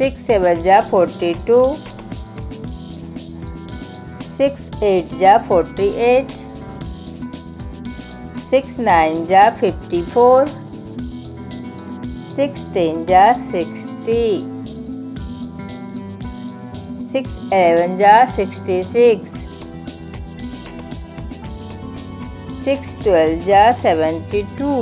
six seven जा forty two six eight जा forty eight six nine जा fifty four six ten जा sixty six eleven जा sixty six six twelve जा seventy to